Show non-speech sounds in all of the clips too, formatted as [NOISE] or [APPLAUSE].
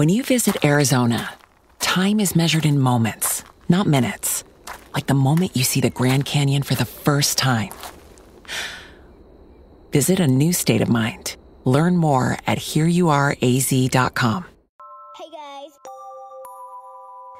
When you visit Arizona, time is measured in moments, not minutes. Like the moment you see the Grand Canyon for the first time. Visit a new state of mind. Learn more at hereyouareaz.com. Hey guys,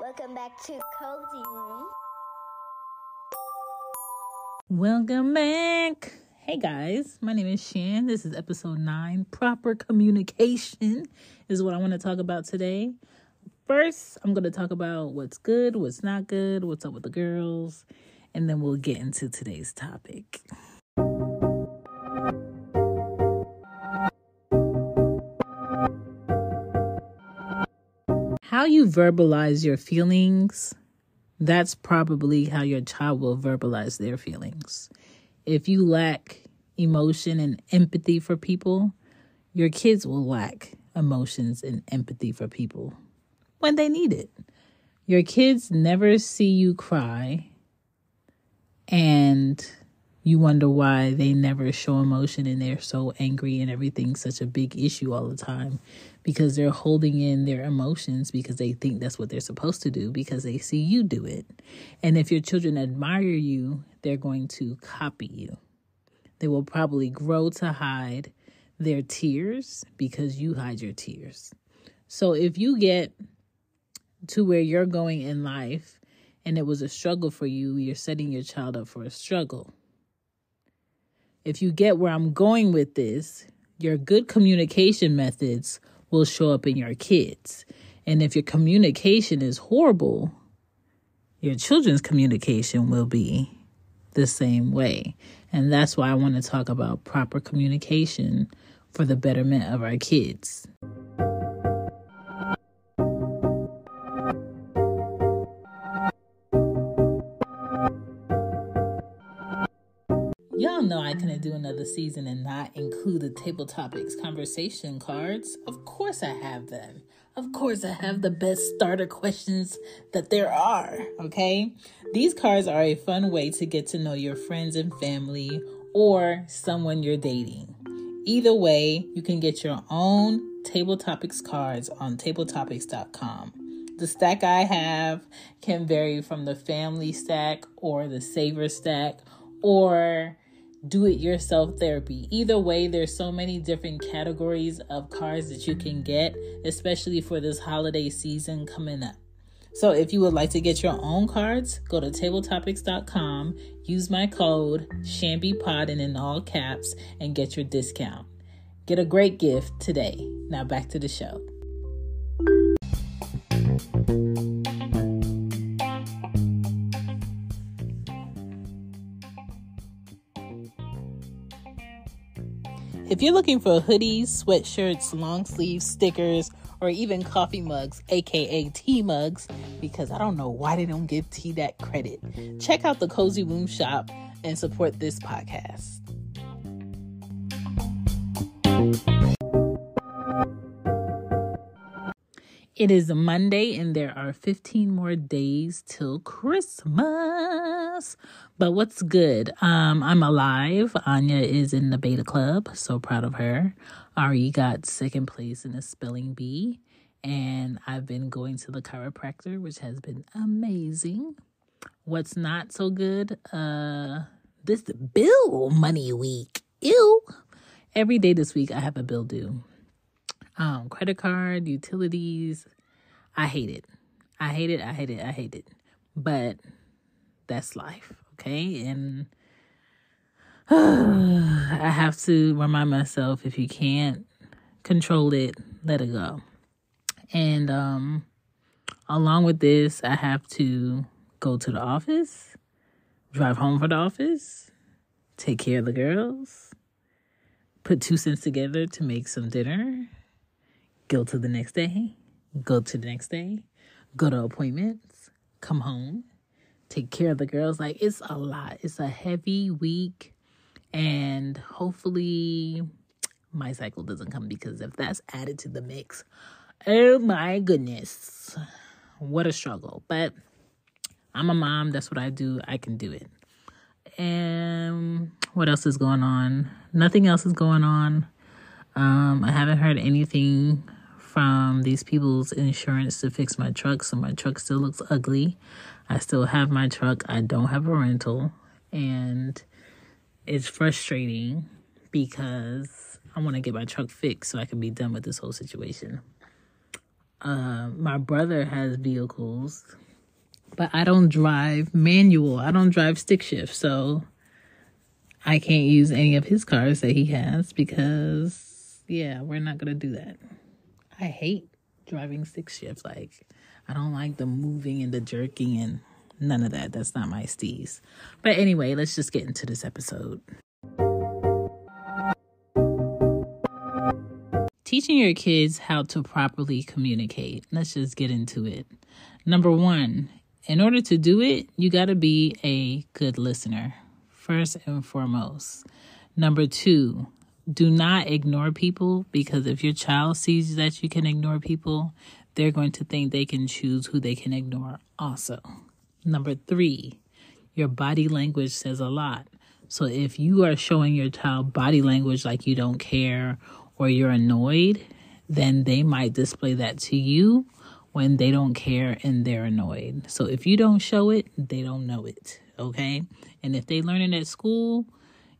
welcome back to Cozy Womb. Welcome back. Hey guys, my name is Chan. This is episode 9. Proper communication is what I want to talk about today. First, I'm going to talk about what's good, what's not good, what's up with the girls, and then we'll get into today's topic. How you verbalize your feelings, that's probably how your child will verbalize their feelings. If you lack emotion and empathy for people, your kids will lack emotions and empathy for people when they need it. Your kids never see you cry and you wonder why they never show emotion and they're so angry and everything's such a big issue all the time because they're holding in their emotions because they think that's what they're supposed to do because they see you do it. And if your children admire you, they're going to copy you. They will probably grow to hide their tears because you hide your tears. So if you get to where you're going in life and it was a struggle for you, you're setting your child up for a struggle. If you get where I'm going with this, your good communication methods will show up in your kids. And if your communication is horrible, your children's communication will be the same way. And that's why I want to talk about proper communication for the betterment of our kids. Season and not include the table topics conversation cards. Of course, I have them. Of course, I have the best starter questions that there are. Okay. These cards are a fun way to get to know your friends and family or someone you're dating. Either way, you can get your own table topics cards on tabletopics.com. The stack I have can vary from the family stack or the saver stack or do it yourself therapy. Either way, there's so many different categories of cards that you can get, especially for this holiday season coming up. So if you would like to get your own cards, go to tabletopics.com, use my code CHANBEPODDIN in all caps and get your discount. Get a great gift today. Now back to the show. If you're looking for hoodies, sweatshirts, long sleeves, stickers, or even coffee mugs, aka tea mugs, because I don't know why they don't give tea that credit, check out the Cozy Womb shop and support this podcast. It is Monday and there are 15 more days till Christmas. But what's good? Um, I'm alive. Anya is in the beta club. So proud of her. Ari got second place in the spelling bee. And I've been going to the chiropractor, which has been amazing. What's not so good? Uh this bill money week. Ew. Every day this week I have a bill due um, credit card, utilities. I hate it. I hate it. I hate it. I hate it. But that's life, okay? And [SIGHS] I have to remind myself if you can't control it, let it go. And um, along with this, I have to go to the office, drive home from the office, take care of the girls, put two cents together to make some dinner, go to the next day, go to the next day, go to appointments, come home, take care of the girls. Like it's a lot. It's a heavy week. And hopefully my cycle doesn't come because if that's added to the mix, oh my goodness, what a struggle. But I'm a mom. That's what I do. I can do it. And what else is going on? Nothing else is going on. Um, I haven't heard anything from these people's insurance to fix my truck, so my truck still looks ugly. I still have my truck. I don't have a rental, and it's frustrating because I want to get my truck fixed so I can be done with this whole situation. Uh, my brother has vehicles, but I don't drive manual. I don't drive stick shift, so I can't use any of his cars that he has because, yeah, we're not gonna do that. I hate driving six shifts. Like, I don't like the moving and the jerking and none of that. That's not my steez. But anyway, let's just get into this episode. Teaching your kids how to properly communicate. Let's just get into it. Number one, in order to do it, you got to be a good listener, first and foremost. Number two, do not ignore people because if your child sees that you can ignore people, they're going to think they can choose who they can ignore also. Number three, your body language says a lot. So if you are showing your child body language like you don't care or you're annoyed, then they might display that to you when they don't care and they're annoyed. So if you don't show it, they don't know it. Okay. And if they learn it at school,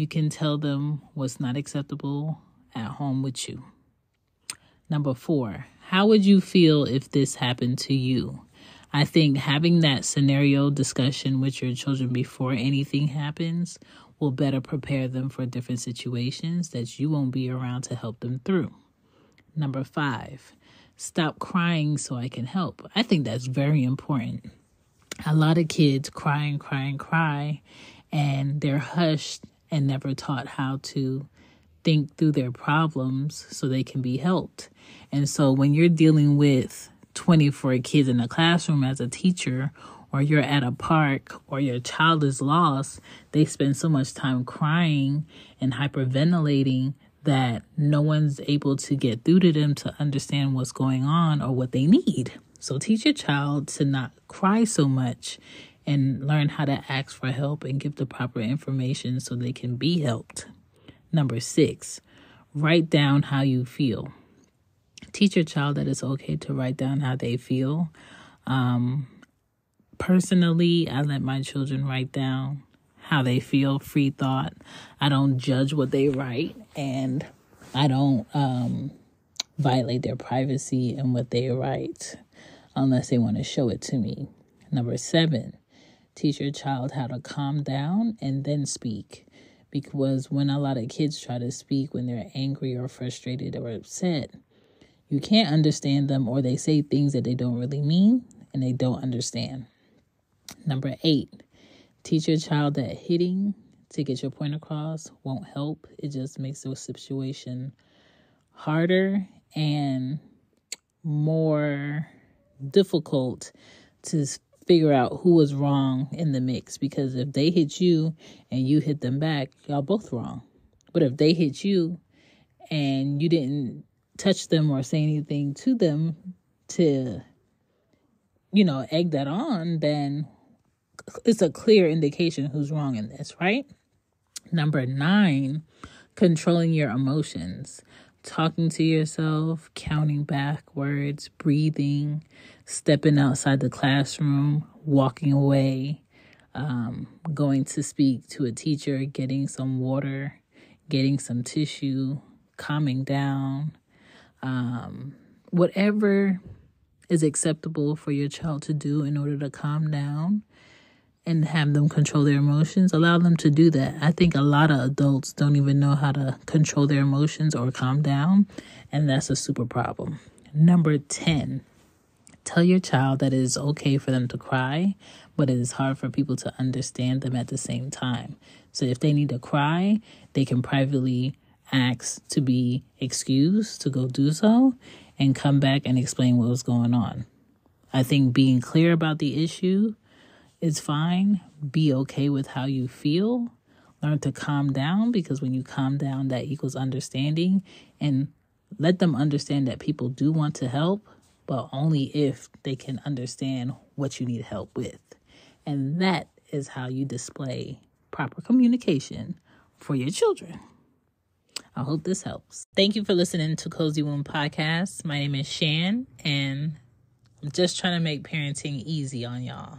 you can tell them what's not acceptable at home with you. Number four, how would you feel if this happened to you? I think having that scenario discussion with your children before anything happens will better prepare them for different situations that you won't be around to help them through. Number five, stop crying so I can help. I think that's very important. A lot of kids cry and cry and cry, and they're hushed and never taught how to think through their problems so they can be helped. And so when you're dealing with 24 kids in a classroom as a teacher or you're at a park or your child is lost, they spend so much time crying and hyperventilating that no one's able to get through to them to understand what's going on or what they need. So teach your child to not cry so much and learn how to ask for help and give the proper information so they can be helped. Number six, write down how you feel. Teach your child that it's okay to write down how they feel. Um, Personally, I let my children write down how they feel, free thought. I don't judge what they write and I don't um, violate their privacy and what they write unless they want to show it to me. Number seven, teach your child how to calm down and then speak. Because when a lot of kids try to speak when they're angry or frustrated or upset, you can't understand them or they say things that they don't really mean and they don't understand. Number eight, teach your child that hitting to get your point across won't help. It just makes the situation harder and more difficult to figure out who was wrong in the mix because if they hit you and you hit them back, y'all both wrong. But if they hit you and you didn't touch them or say anything to them to you know egg that on, then it's a clear indication who's wrong in this, right? Number nine, controlling your emotions, talking to yourself, counting backwards, breathing, stepping outside the classroom, walking away, um, going to speak to a teacher, getting some water, getting some tissue, calming down, um, whatever is acceptable for your child to do in order to calm down and have them control their emotions, allow them to do that. I think a lot of adults don't even know how to control their emotions or calm down, and that's a super problem. Number 10, tell your child that it is okay for them to cry, but it is hard for people to understand them at the same time. So if they need to cry, they can privately ask to be excused to go do so and come back and explain what was going on. I think being clear about the issue is fine. Be okay with how you feel. Learn to calm down because when you calm down, that equals understanding. And let them understand that people do want to help, but only if they can understand what you need help with. And that is how you display proper communication for your children. I hope this helps. Thank you for listening to Cozy Womb Podcast. My name is Chan, and I'm just trying to make parenting easy on y'all.